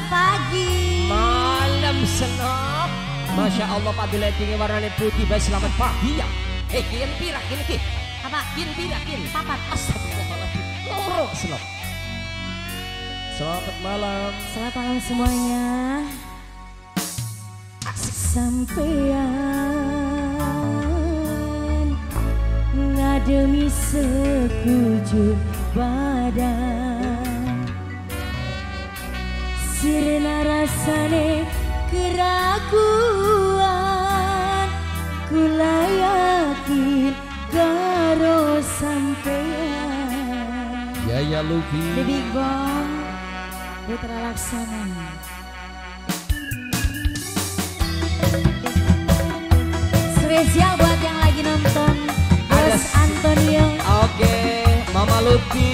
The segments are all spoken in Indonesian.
selamat pagi. Malam senap. Masya Allah Pak Diletingi warnanya putih baik selamat pagi ya. Eh kian pirak kian kian. Apa? Kian pirak kian. Papat. Astagfirullahaladzim. Loro senap. Selamat malam. Selamat malam semuanya. Sampean ngademi sekujur badan Sirna rasane keraguan Kula yakin karo sampean. Yaya The Luki. Big Bomb Putra Laksana Spesial buat yang lagi nonton? Bos Antonio. Oke, Mama Lutfi. Mama Lutfi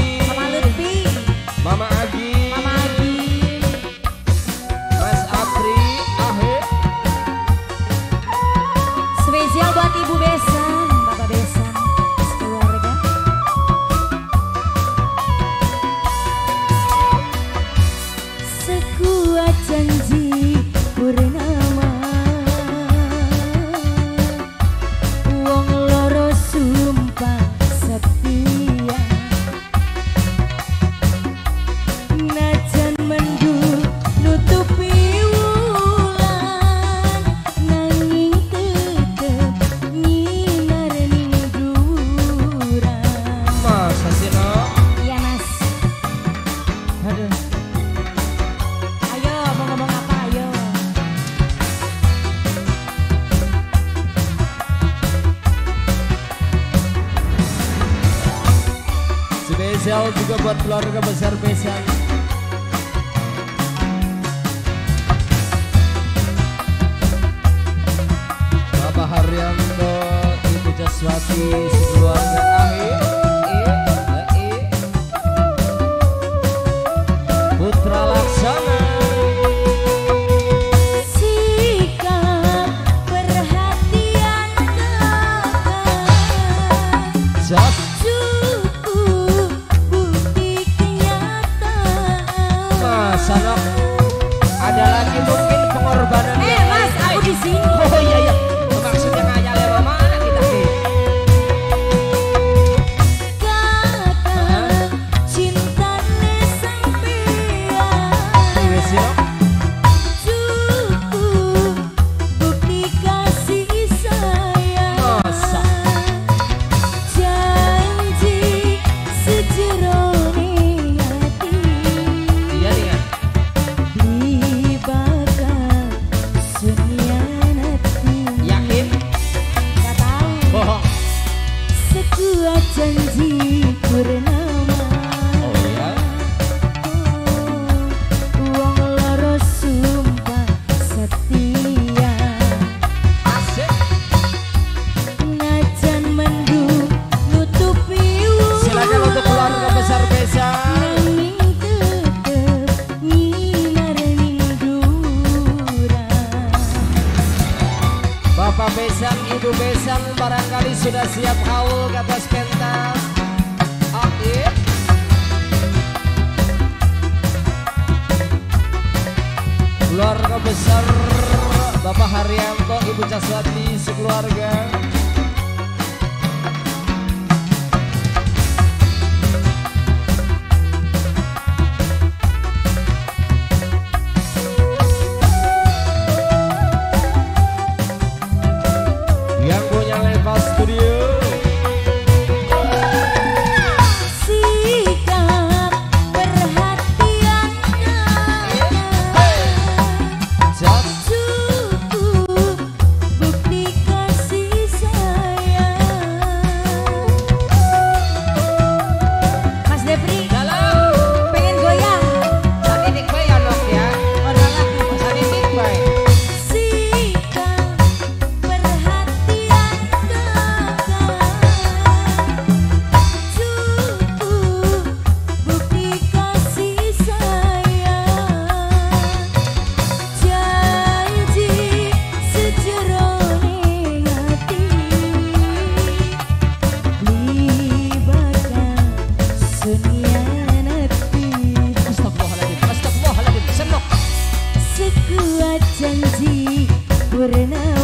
Spesial juga buat keluarga besar Besan. Bapak Haryanto, Ibu Jaswati, sekeluarga I, I, Putra Laksana. Sikap perhatian kakak Ibu Besan barangkali sudah siap haul ke atas pentas. Keluarga besar Bapak Haryanto, Ibu Caswati, sekeluarga. janji purna